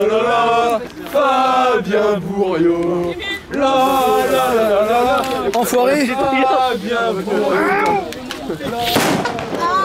La la, Fabien Bourriot. La la la la la. Enfoiré Fabien Bourriot. Ah.